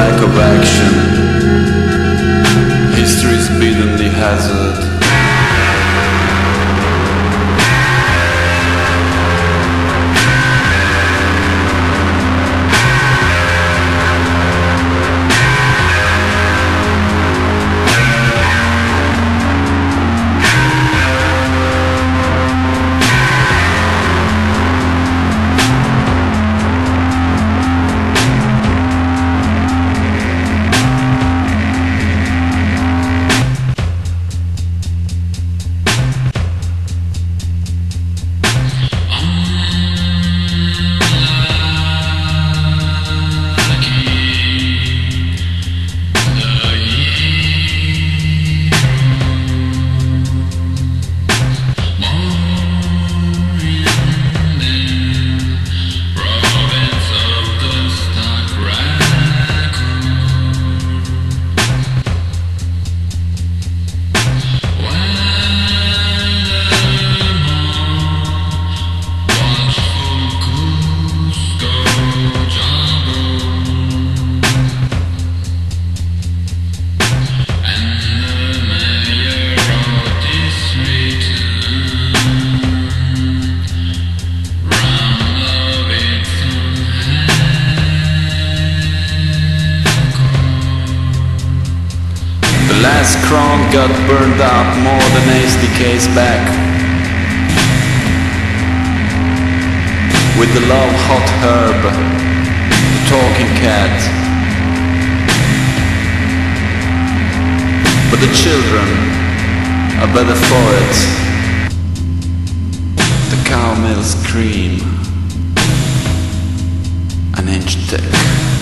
lack of action. History's beaten the hazard. Last crown got burned up more than eight decades back. With the love hot herb, the talking cat. But the children are better for it. The cow mills cream, an inch thick.